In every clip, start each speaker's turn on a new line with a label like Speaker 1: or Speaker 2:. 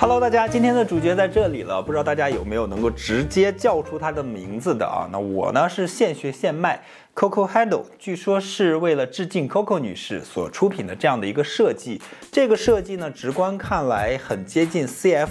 Speaker 1: Hello，大家，今天的主角在这里了，不知道大家有没有能够直接叫出它的名字的啊？那我呢是现学现卖 Coco Handle，据说是为了致敬 Coco 女士所出品的这样的一个设计。这个设计呢，直观看来很接近 CF。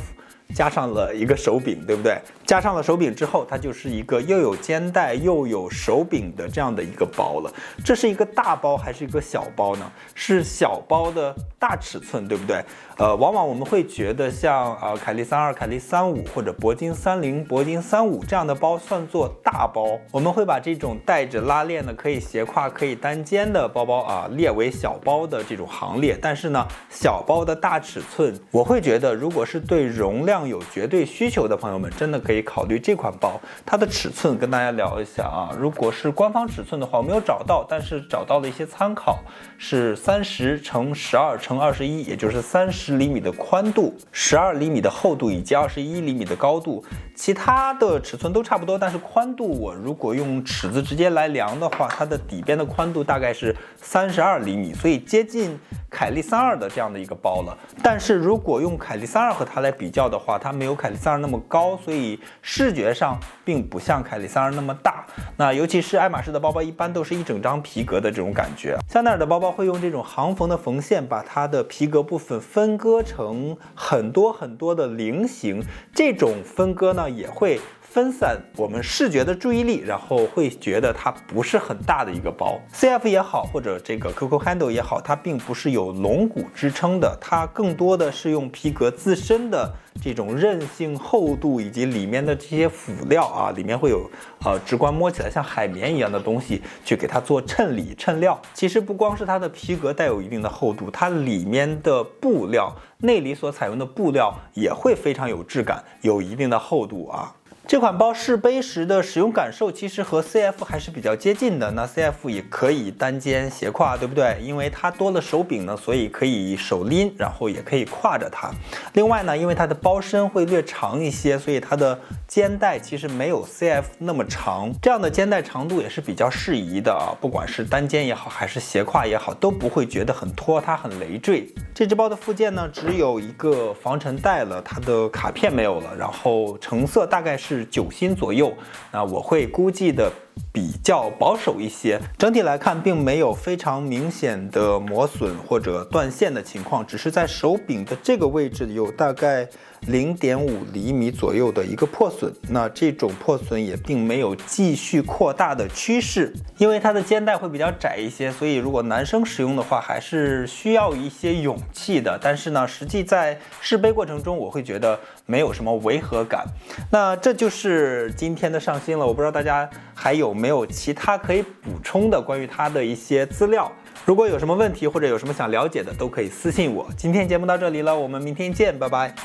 Speaker 1: 加上了一个手柄，对不对？加上了手柄之后，它就是一个又有肩带又有手柄的这样的一个包了。这是一个大包还是一个小包呢？是小包的大尺寸，对不对？呃，往往我们会觉得像呃凯利三二、凯利三五或者铂金三零、铂金三五这样的包算作大包，我们会把这种带着拉链的、可以斜挎、可以单肩的包包啊列为小包的这种行列。但是呢，小包的大尺寸，我会觉得如果是对容量有绝对需求的朋友们，真的可以考虑这款包。它的尺寸跟大家聊一下啊，如果是官方尺寸的话，我没有找到，但是找到了一些参考，是三十乘十二乘二十一，也就是三十厘米的宽度，十二厘米的厚度以及二十一厘米的高度。其他的尺寸都差不多，但是宽度我如果用尺子直接来量的话，它的底边的宽度大概是三十二厘米，所以接近凯利三二的这样的一个包了。但是如果用凯利三二和它来比较的话，它没有凯利三二那么高，所以视觉上并不像凯利三二那么大。那尤其是爱马仕的包包，一般都是一整张皮革的这种感觉。香奈儿的包包会用这种行缝的缝线，把它的皮革部分分割成很多很多的菱形。这种分割呢？也会分散我们视觉的注意力，然后会觉得它不是很大的一个包。CF 也好，或者这个 Coco Handle 也好，它并不是有龙骨支撑的，它更多的是用皮革自身的这种韧性、厚度以及里面的这些辅料啊，里面会有呃直观摸起来像海绵一样的东西去给它做衬里衬料。其实不光是它的皮革带有一定的厚度，它里面的布料内里所采用的布料也会非常有质感，有一定的厚度啊。这款包试背时的使用感受其实和 CF 还是比较接近的。那 CF 也可以单肩斜挎，对不对？因为它多了手柄呢，所以可以手拎，然后也可以挎着它。另外呢，因为它的包身会略长一些，所以它的肩带其实没有 CF 那么长。这样的肩带长度也是比较适宜的啊，不管是单肩也好，还是斜挎也好，都不会觉得很拖沓、很累赘。这只包的附件呢，只有一个防尘袋了，它的卡片没有了，然后成色大概是。九新左右，那我会估计的比较保守一些。整体来看，并没有非常明显的磨损或者断线的情况，只是在手柄的这个位置有大概。零点五厘米左右的一个破损，那这种破损也并没有继续扩大的趋势，因为它的肩带会比较窄一些，所以如果男生使用的话，还是需要一些勇气的。但是呢，实际在试背过程中，我会觉得没有什么违和感。那这就是今天的上新了，我不知道大家还有有没有其他可以补充的关于他的一些资料。如果有什么问题或者有什么想了解的，都可以私信我。今天节目到这里了，我们明天见，拜拜。